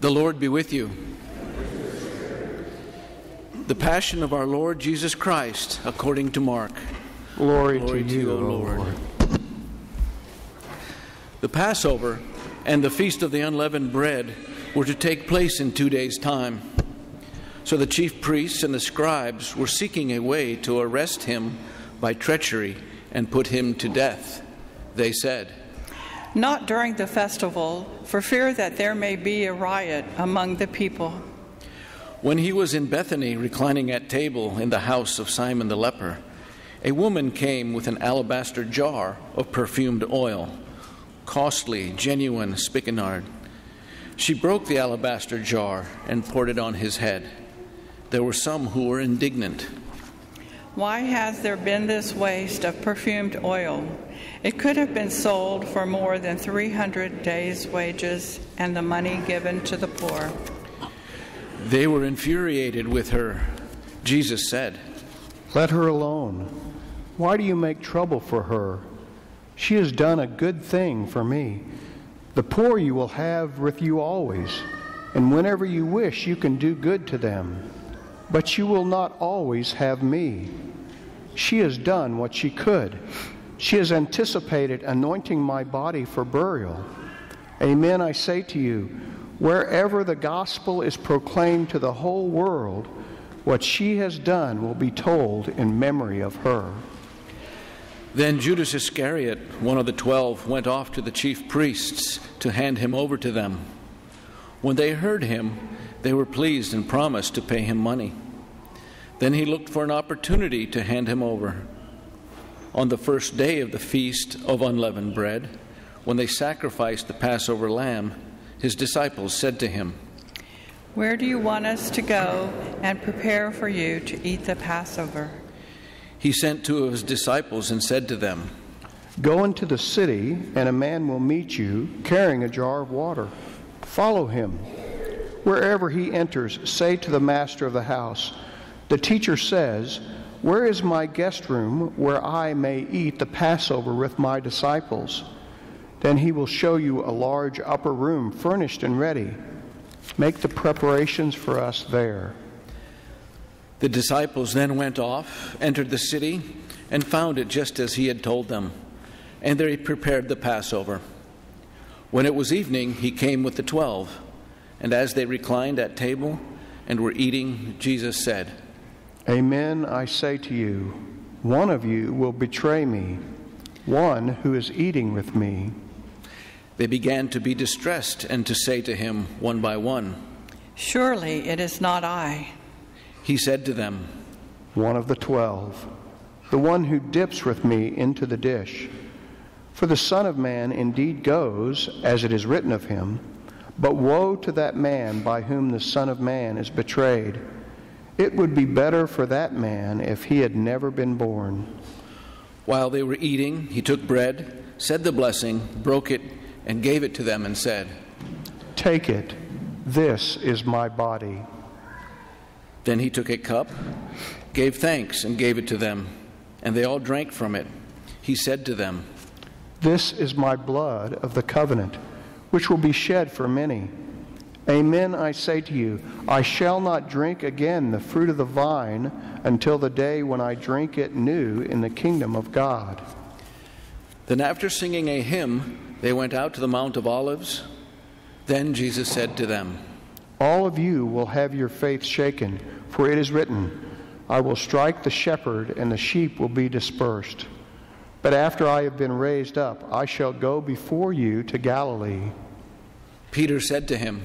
The Lord be with you. The Passion of our Lord Jesus Christ, according to Mark. Glory, Glory to you, O O Lord. The Passover and the Feast of the Unleavened Bread were to take place in two days' time. So the chief priests and the scribes were seeking a way to arrest him by treachery and put him to death. They said, Not during the festival, for fear that there may be a riot among the people. When he was in Bethany, reclining at table in the house of Simon the leper, a woman came with an alabaster jar of perfumed oil, costly, genuine spikenard. She broke the alabaster jar and poured it on his head. There were some who were indignant. Why has there been this waste of perfumed oil? It could have been sold for more than 300 days' wages and the money given to the poor. They were infuriated with her. Jesus said, Let her alone. Why do you make trouble for her? She has done a good thing for me. The poor you will have with you always, and whenever you wish, you can do good to them. But you will not always have me. She has done what she could. She has anticipated anointing my body for burial. Amen, I say to you, wherever the gospel is proclaimed to the whole world, what she has done will be told in memory of her. Then Judas Iscariot, one of the twelve, went off to the chief priests to hand him over to them. When they heard him, they were pleased and promised to pay him money. Then he looked for an opportunity to hand him over. On the first day of the feast of unleavened bread, when they sacrificed the Passover lamb, his disciples said to him, Where do you want us to go and prepare for you to eat the Passover? He sent two of his disciples and said to them, Go into the city, and a man will meet you carrying a jar of water. Follow him. Wherever he enters, say to the master of the house, The teacher says, Where is my guest room where I may eat the Passover with my disciples? Then he will show you a large upper room furnished and ready. Make the preparations for us there. The disciples then went off, entered the city, and found it just as he had told them, and they prepared the Passover. When it was evening, he came with the twelve, and as they reclined at table and were eating, Jesus said, Amen, I say to you, one of you will betray me, one who is eating with me. They began to be distressed and to say to him one by one, Surely it is not I. He said to them, One of the twelve, the one who dips with me into the dish. For the Son of Man indeed goes, as it is written of him, but woe to that man by whom the Son of Man is betrayed. It would be better for that man if he had never been born. While they were eating, he took bread, said the blessing, broke it, and gave it to them, and said, Take it, this is my body. Then he took a cup, gave thanks, and gave it to them, and they all drank from it. He said to them, This is my blood of the covenant, which will be shed for many. Amen, I say to you, I shall not drink again the fruit of the vine until the day when I drink it new in the kingdom of God. Then, after singing a hymn, they went out to the Mount of Olives. Then Jesus said to them, All of you will have your faith shaken, for it is written, I will strike the shepherd, and the sheep will be dispersed. But after I have been raised up, I shall go before you to Galilee. Peter said to him,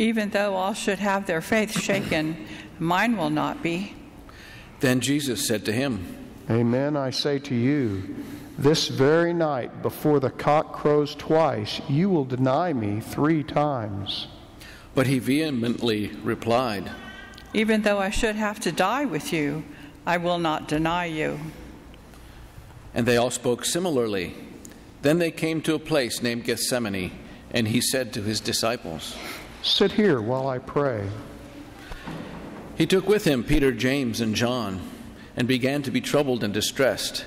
Even though all should have their faith shaken, mine will not be. Then Jesus said to him, Amen, I say to you, this very night, before the cock crows twice, you will deny me three times. But he vehemently replied, Even though I should have to die with you, I will not deny you. And they all spoke similarly. Then they came to a place named Gethsemane, and he said to his disciples, Sit here while I pray. He took with him Peter, James, and John, and began to be troubled and distressed.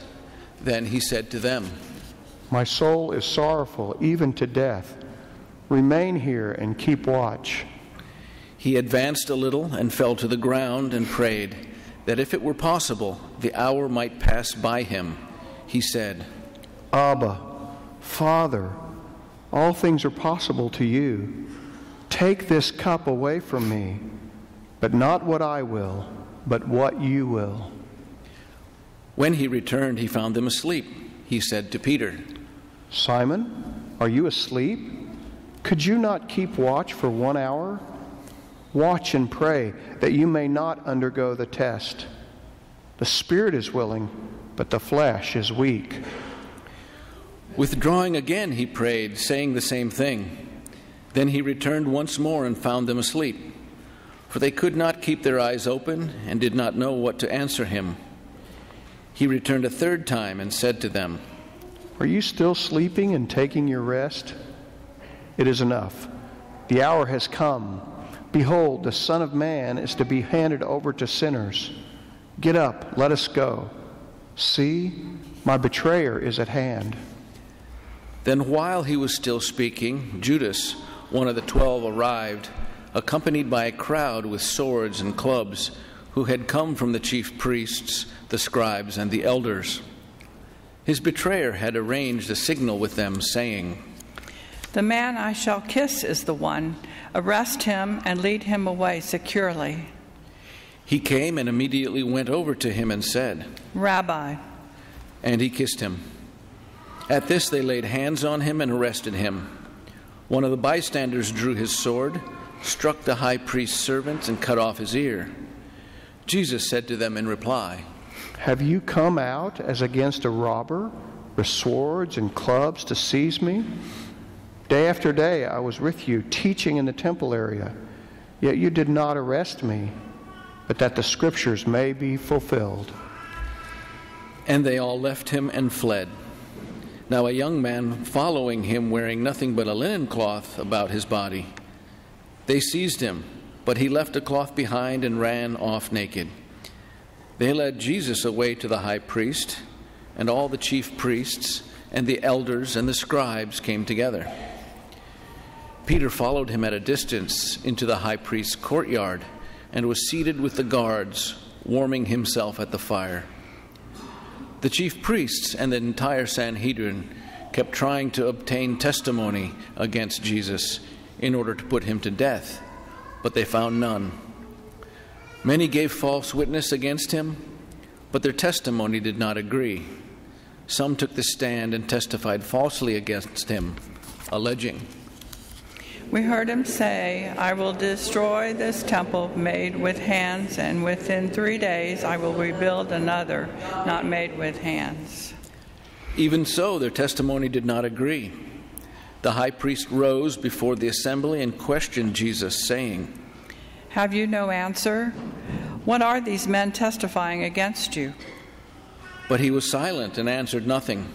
Then he said to them, My soul is sorrowful, even to death. Remain here and keep watch. He advanced a little and fell to the ground and prayed that if it were possible, the hour might pass by him. He said, Abba, Father, all things are possible to you. Take this cup away from me, but not what I will, but what you will. When he returned, he found them asleep. He said to Peter, Simon, are you asleep? Could you not keep watch for one hour? Watch and pray that you may not undergo the test. The spirit is willing, but the flesh is weak. Withdrawing again, he prayed, saying the same thing. Then he returned once more and found them asleep, for they could not keep their eyes open and did not know what to answer him. He returned a third time and said to them, Are you still sleeping and taking your rest? It is enough. The hour has come. Behold, the Son of Man is to be handed over to sinners. Get up, let us go. See, my betrayer is at hand. Then, while he was still speaking, Judas, one of the twelve, arrived, accompanied by a crowd with swords and clubs, who had come from the chief priests, the scribes, and the elders. His betrayer had arranged a signal with them, saying, The man I shall kiss is the one. Arrest him and lead him away securely. He came and immediately went over to him and said, Rabbi. And he kissed him. At this, they laid hands on him and arrested him. One of the bystanders drew his sword, struck the high priest's servant, and cut off his ear. Jesus said to them in reply, Have you come out as against a robber with swords and clubs to seize me? Day after day I was with you teaching in the temple area, yet you did not arrest me, but that the scriptures may be fulfilled. And they all left him and fled. Now a young man following him, wearing nothing but a linen cloth about his body. They seized him, but he left a cloth behind and ran off naked. They led Jesus away to the high priest, and all the chief priests and the elders and the scribes came together. Peter followed him at a distance into the high priest's courtyard and was seated with the guards, warming himself at the fire. The chief priests and the entire Sanhedrin kept trying to obtain testimony against Jesus in order to put him to death, but they found none. Many gave false witness against him, but their testimony did not agree. Some took the stand and testified falsely against him, alleging, We heard him say, I will destroy this temple made with hands, and within three days I will rebuild another not made with hands. Even so, their testimony did not agree. The high priest rose before the assembly and questioned Jesus, saying, Have you no answer? What are these men testifying against you? But he was silent and answered nothing.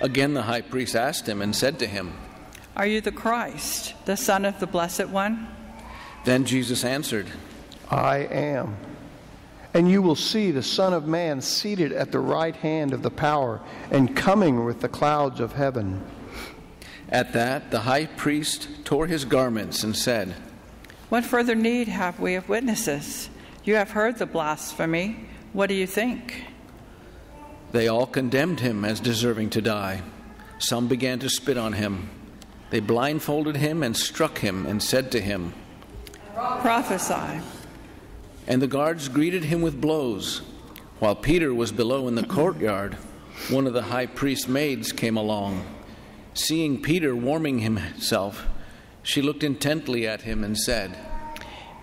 Again, the high priest asked him and said to him, Are you the Christ, the Son of the Blessed One? Then Jesus answered, I am. And you will see the Son of Man seated at the right hand of the power and coming with the clouds of heaven. At that, the high priest tore his garments and said, What further need have we of witnesses? You have heard the blasphemy. What do you think? They all condemned him as deserving to die. Some began to spit on him. They blindfolded him and struck him and said to him, Prophesy. And the guards greeted him with blows. While Peter was below in the courtyard, one of the high priest's maids came along. Seeing Peter warming himself, she looked intently at him and said,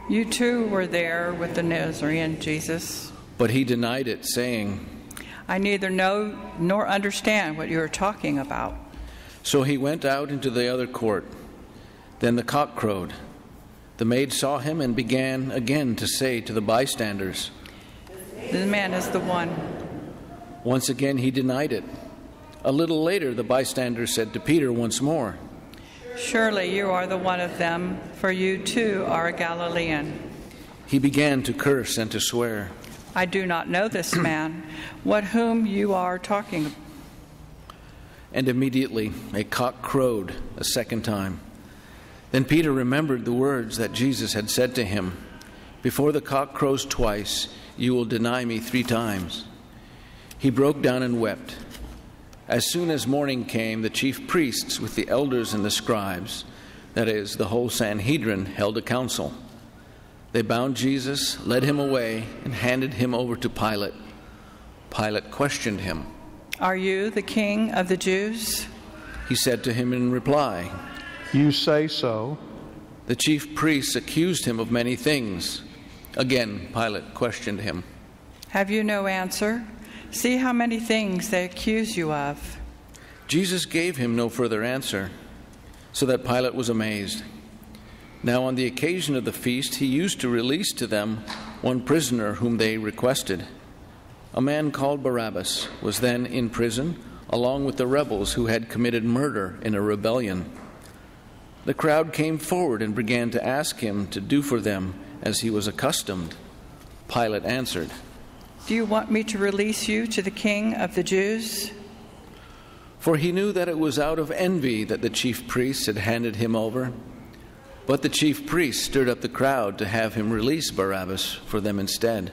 You too were there with the Nazarene Jesus. But he denied it, saying, I neither know nor understand what you are talking about. So he went out into the other court. Then the cock crowed. The maid saw him and began again to say to the bystanders, The man is the one. Once again he denied it. A little later, the bystanders said to Peter once more, Surely you are the one of them, for you too are a Galilean. He began to curse and to swear. I do not know this man, what whom you are talking And immediately a cock crowed a second time. Then Peter remembered the words that Jesus had said to him Before the cock crows twice, you will deny me three times. He broke down and wept. As soon as morning came, the chief priests with the elders and the scribes, that is, the whole Sanhedrin, held a council. They bound Jesus, led him away, and handed him over to Pilate. Pilate questioned him. Are you the king of the Jews? He said to him in reply, You say so. The chief priests accused him of many things. Again, Pilate questioned him. Have you no answer? See how many things they accuse you of. Jesus gave him no further answer, so that Pilate was amazed. Now, on the occasion of the feast, he used to release to them one prisoner whom they requested. A man called Barabbas was then in prison, along with the rebels who had committed murder in a rebellion. The crowd came forward and began to ask him to do for them as he was accustomed. Pilate answered, Do you want me to release you to the king of the Jews? For he knew that it was out of envy that the chief priests had handed him over. But the chief priests stirred up the crowd to have him release Barabbas for them instead.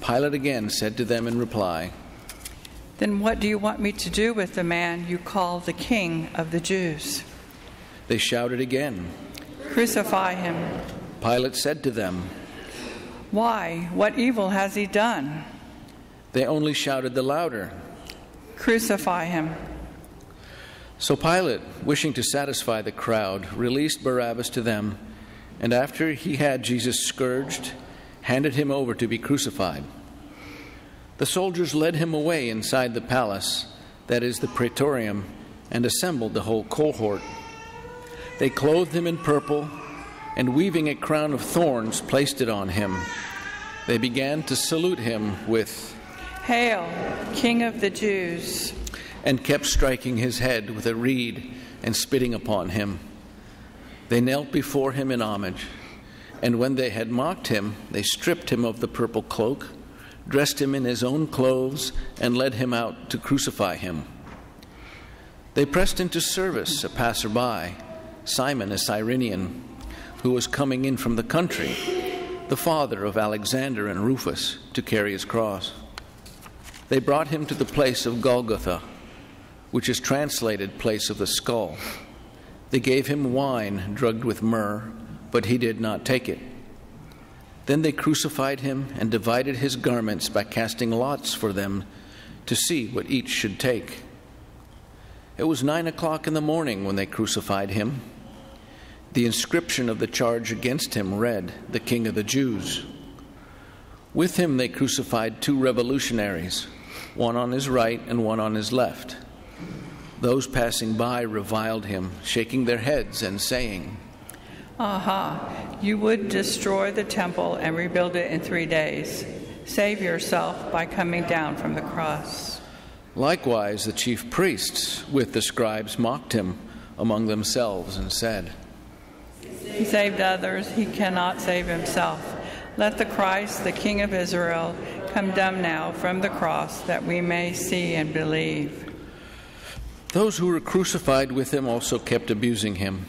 Pilate again said to them in reply, Then what do you want me to do with the man you call the king of the Jews? They shouted again. Crucify him. Pilate said to them, Why? What evil has he done? They only shouted the louder. Crucify him. So Pilate, wishing to satisfy the crowd, released Barabbas to them, and after he had Jesus scourged, handed him over to be crucified. The soldiers led him away inside the palace, that is, the praetorium, and assembled the whole cohort. They clothed him in purple, and weaving a crown of thorns, placed it on him. They began to salute him with, Hail, King of the Jews! and kept striking his head with a reed and spitting upon him. They knelt before him in homage, and when they had mocked him, they stripped him of the purple cloak, dressed him in his own clothes, and led him out to crucify him. They pressed into service a passerby, Simon a Cyrenian, who was coming in from the country, the father of Alexander and Rufus, to carry his cross. They brought him to the place of Golgotha which is translated place of the skull. They gave him wine drugged with myrrh, but he did not take it. Then they crucified him and divided his garments by casting lots for them to see what each should take. It was nine o'clock in the morning when they crucified him. The inscription of the charge against him read, The King of the Jews. With him they crucified two revolutionaries, one on his right and one on his left. Those passing by reviled him, shaking their heads and saying, Aha, you would destroy the temple and rebuild it in three days. Save yourself by coming down from the cross. Likewise, the chief priests with the scribes mocked him among themselves and said, He saved others, he cannot save himself. Let the Christ, the King of Israel, come down now from the cross that we may see and believe. Those who were crucified with him also kept abusing him.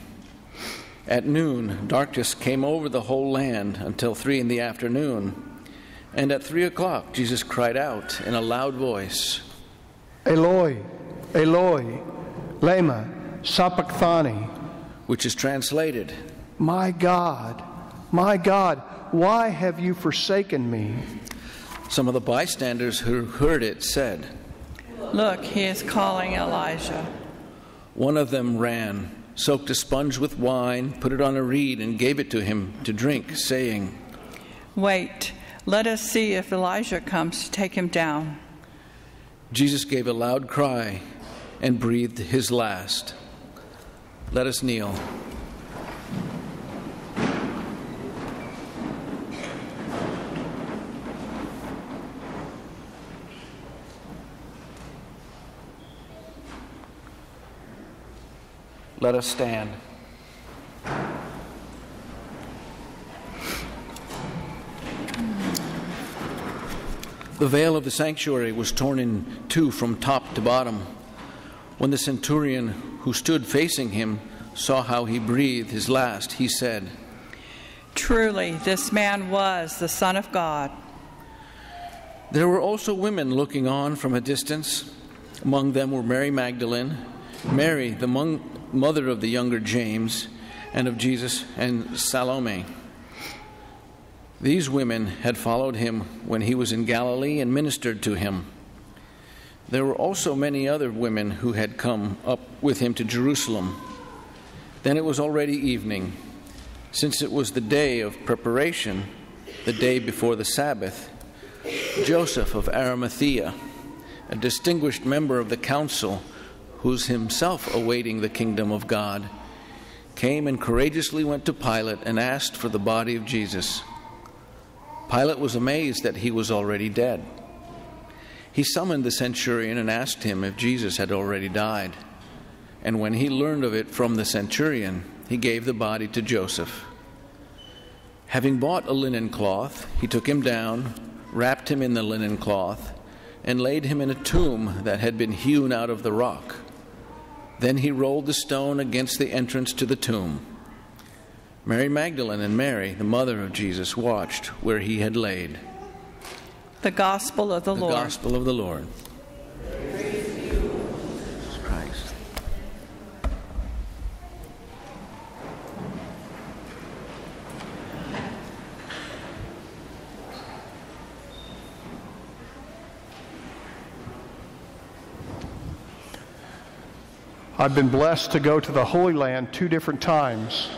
At noon, darkness came over the whole land until three in the afternoon. And at three o'clock, Jesus cried out in a loud voice, Eloi, Eloi, lema sabachthani. which is translated, My God, my God, why have you forsaken me? Some of the bystanders who heard it said, Look, he is calling Elijah. One of them ran, soaked a sponge with wine, put it on a reed, and gave it to him to drink, saying, Wait, let us see if Elijah comes to take him down. Jesus gave a loud cry and breathed his last. Let us kneel. Let us stand. The veil of the sanctuary was torn in two from top to bottom. When the centurion who stood facing him saw how he breathed his last, he said, Truly, this man was the Son of God. There were also women looking on from a distance. Among them were Mary Magdalene, Mary, the mother of the younger James, and of Joses, and Salome. These women had followed him when he was in Galilee and ministered to him. There were also many other women who had come up with him to Jerusalem. Then it was already evening. Since it was the day of preparation, the day before the Sabbath, Joseph of Arimathea, a distinguished member of the council, who's himself awaiting the kingdom of God, came and courageously went to Pilate and asked for the body of Jesus. Pilate was amazed that he was already dead. He summoned the centurion and asked him if Jesus had already died. And when he learned of it from the centurion, he gave the body to Joseph. Having bought a linen cloth, he took him down, wrapped him in the linen cloth, and laid him in a tomb that had been hewn out of the rock. Then he rolled the stone against the entrance to the tomb. Mary Magdalene and Mary, the mother of Joses, watched where he had laid. The Gospel of the, the Lord. Gospel of the Lord. Christ. I've been blessed to go to the Holy Land two different times.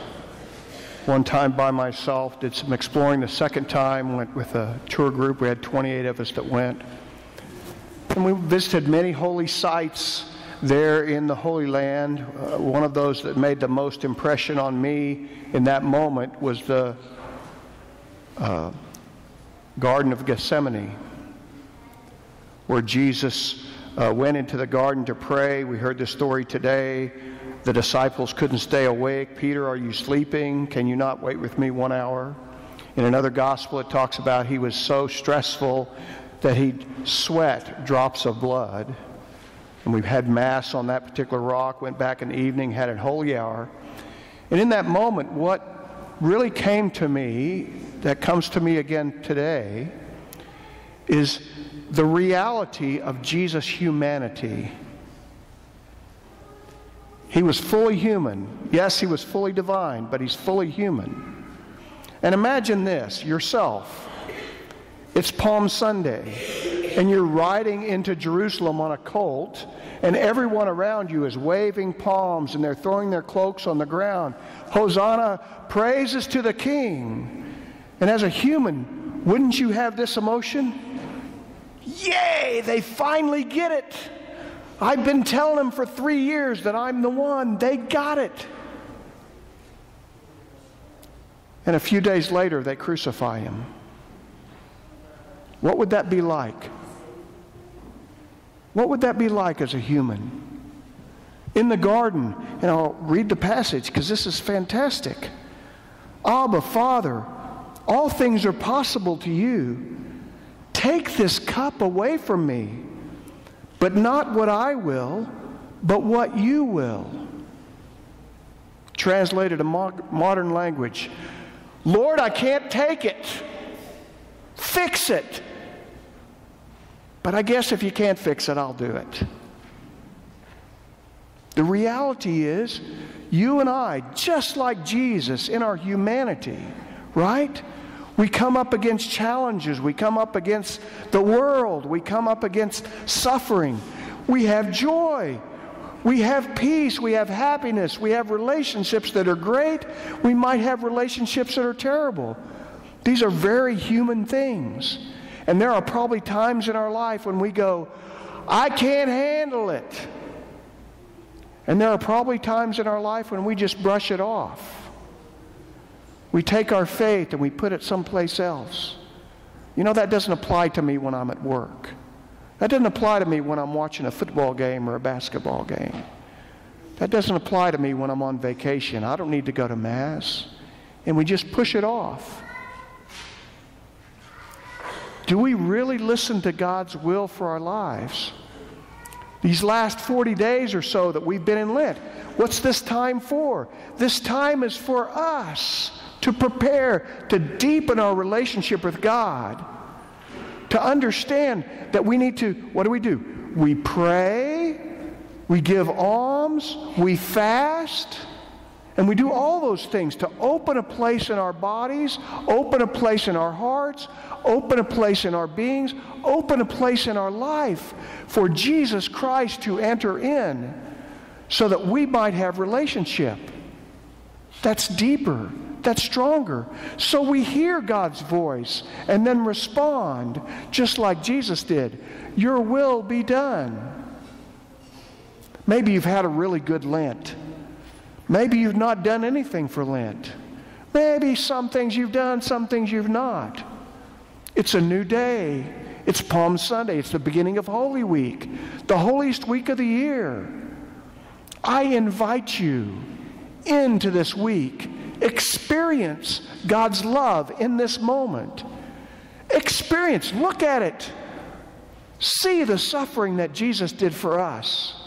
One time by myself, did some exploring. The second time, went with a tour group. We had 28 of us that went. And we visited many holy sites there in the Holy Land. Uh, one of those that made the most impression on me in that moment was the uh, Garden of Gethsemane, where Jesus uh, went into the garden to pray. We heard the story today. The disciples couldn't stay awake. Peter, are you sleeping? Can you not wait with me one hour? In another gospel, it talks about he was so stressful that he'd sweat drops of blood. And we've had Mass on that particular rock, went back in the evening, had a holy hour. And in that moment, what really came to me, that comes to me again today, is the reality of Jesus' humanity. He was fully human. Yes, he was fully divine, but he's fully human. And imagine this yourself. It's Palm Sunday, and you're riding into Jerusalem on a colt, and everyone around you is waving palms and they're throwing their cloaks on the ground. Hosanna, praises to the King. And as a human, wouldn't you have this emotion? Yay, they finally get it. I've been telling them for three years that I'm the one. They got it. And a few days later, they crucify him. What would that be like? What would that be like as a human? In the garden, and I'll read the passage because this is fantastic. Abba, Father, all things are possible to you. Take this cup away from me, but not what I will, but what you will. Translated to modern language Lord, I can't take it. Fix it. But I guess if you can't fix it, I'll do it. The reality is, you and I, just like Jesus in our humanity, right? We come up against challenges. We come up against the world. We come up against suffering. We have joy. We have peace. We have happiness. We have relationships that are great. We might have relationships that are terrible. These are very human things. And there are probably times in our life when we go, I can't handle it. And there are probably times in our life when we just brush it off. We take our faith and we put it someplace else. You know, that doesn't apply to me when I'm at work. That doesn't apply to me when I'm watching a football game or a basketball game. That doesn't apply to me when I'm on vacation. I don't need to go to Mass. And we just push it off. Do we really listen to God's will for our lives? These last 40 days or so that we've been in Lent, what's this time for? This time is for us to prepare to deepen our relationship with God, to understand that we need to, what do we do? We pray, we give alms, we fast. And we do all those things to open a place in our bodies, open a place in our hearts, open a place in our beings, open a place in our life for Jesus Christ to enter in so that we might have relationship. That's deeper, that's stronger. So we hear God's voice and then respond just like Jesus did. Your will be done. Maybe you've had a really good Lent. Maybe you've not done anything for Lent. Maybe some things you've done, some things you've not. It's a new day. It's Palm Sunday. It's the beginning of Holy Week, the holiest week of the year. I invite you into this week. Experience God's love in this moment. Experience, look at it. See the suffering that Jesus did for us.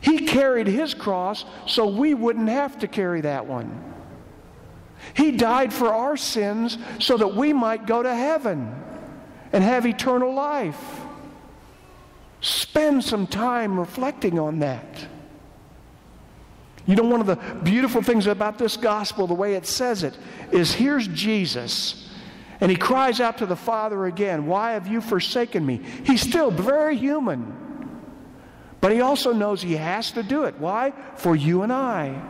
He carried his cross so we wouldn't have to carry that one. He died for our sins so that we might go to heaven and have eternal life. Spend some time reflecting on that. You know, one of the beautiful things about this gospel, the way it says it, is here's Jesus. And he cries out to the Father again, Why have you forsaken me? He's still very human. But he also knows he has to do it. Why? For you and I.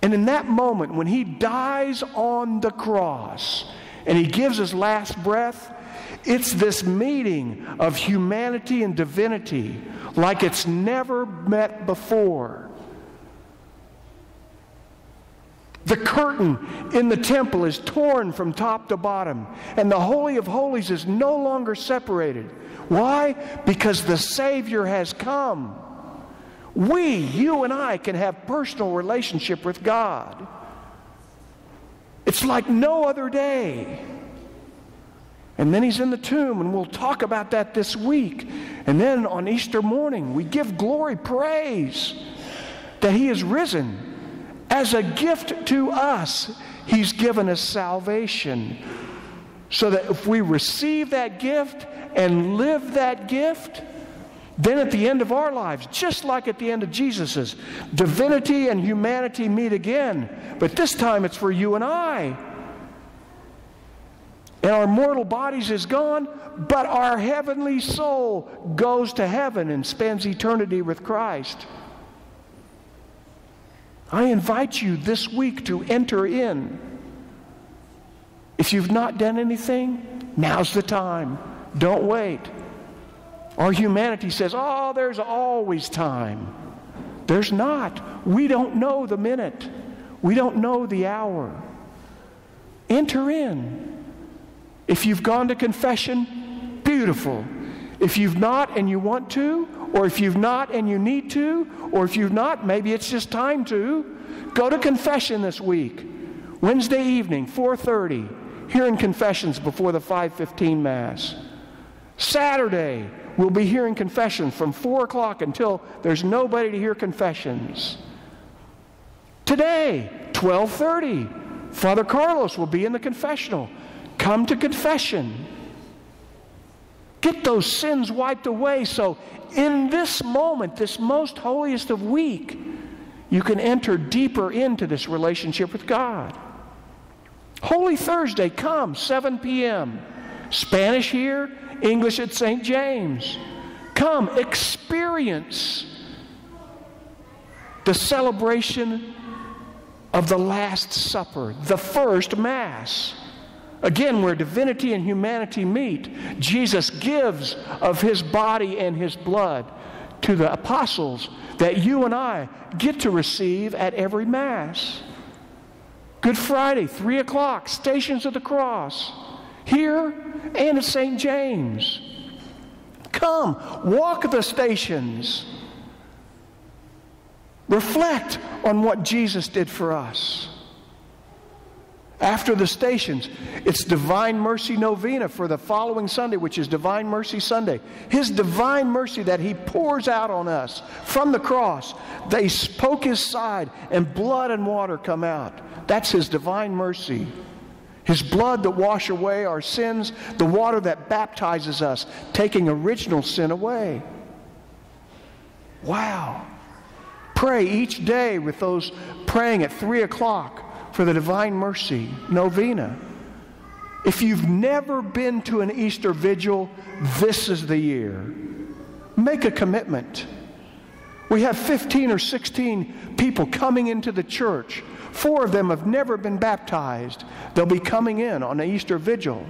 And in that moment, when he dies on the cross and he gives his last breath, it's this meeting of humanity and divinity like it's never met before. The curtain in the temple is torn from top to bottom, and the Holy of Holies is no longer separated. Why? Because the Savior has come. We, you and I, can have personal relationship with God. It's like no other day. And then he's in the tomb, and we'll talk about that this week. And then on Easter morning, we give glory, praise that he is risen. As a gift to us, he's given us salvation. So that if we receive that gift and live that gift, then at the end of our lives, just like at the end of Jesus's, divinity and humanity meet again. But this time it's for you and I. And our mortal bodies is gone, but our heavenly soul goes to heaven and spends eternity with Christ. I invite you this week to enter in. If you've not done anything, now's the time. Don't wait. Our humanity says, oh, there's always time. There's not. We don't know the minute, we don't know the hour. Enter in. If you've gone to confession, beautiful. If you've not and you want to, or if you've not and you need to, or if you've not, maybe it's just time to, go to confession this week. Wednesday evening, 4:30, hearing confessions before the 5:15 mass. Saturday, we'll be hearing confessions from 4 o'clock until there's nobody to hear confessions. Today, 12:30, Father Carlos will be in the confessional. Come to confession. Get those sins wiped away so in this moment, this most holiest of week, you can enter deeper into this relationship with God. Holy Thursday, come, 7 p.m. Spanish here, English at St. James. Come, experience the celebration of the Last Supper, the first Mass. Again, where divinity and humanity meet, Jesus gives of his body and his blood to the apostles that you and I get to receive at every Mass. Good Friday, 3 o'clock, Stations of the Cross, here and at St. James. Come, walk the stations. Reflect on what Jesus did for us. After the stations, it's Divine Mercy Novena for the following Sunday, which is Divine Mercy Sunday. His divine mercy that He pours out on us from the cross. They poke His side, and blood and water come out. That's His divine mercy. His blood that wash away our sins, the water that baptizes us, taking original sin away. Wow. Pray each day with those praying at 3 o'clock for the Divine Mercy Novena. If you've never been to an Easter vigil, this is the year. Make a commitment. We have 15 or 16 people coming into the church. Four of them have never been baptized. They'll be coming in on an Easter vigil.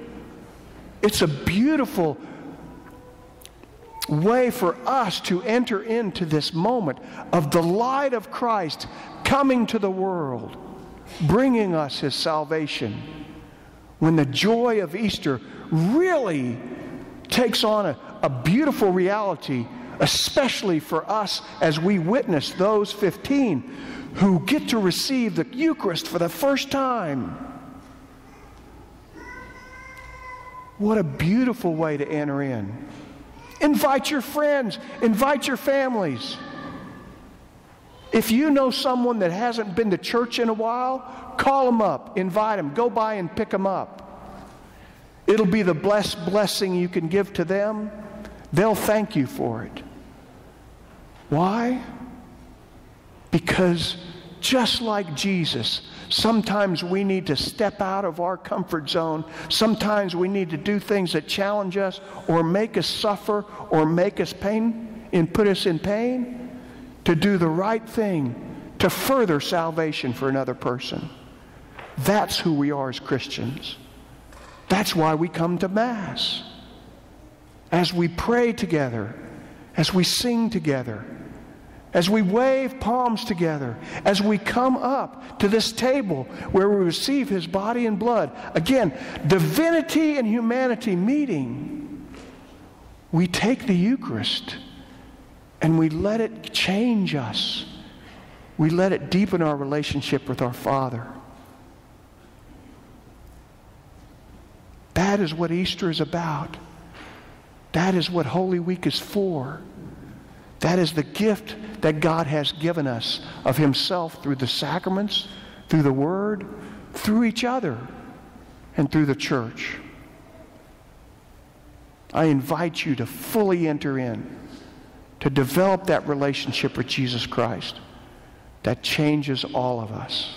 It's a beautiful way for us to enter into this moment of the light of Christ coming to the world bringing us his salvation, when the joy of Easter really takes on a, a beautiful reality, especially for us as we witness those 15 who get to receive the Eucharist for the first time. What a beautiful way to enter in. Invite your friends, invite your families. If you know someone that hasn't been to church in a while, call them up, invite them, go by and pick them up. It'll be the blessed blessing you can give to them. They'll thank you for it. Why? Because just like Jesus, sometimes we need to step out of our comfort zone. Sometimes we need to do things that challenge us or make us suffer or make us pain and put us in pain to do the right thing to further salvation for another person. That's who we are as Christians. That's why we come to Mass. As we pray together, as we sing together, as we wave palms together, as we come up to this table where we receive His body and blood. Again, divinity and humanity meeting. We take the Eucharist and we let it change us. We let it deepen our relationship with our Father. That is what Easter is about. That is what Holy Week is for. That is the gift that God has given us of Himself through the sacraments, through the Word, through each other, and through the church. I invite you to fully enter in to develop that relationship with Jesus Christ that changes all of us.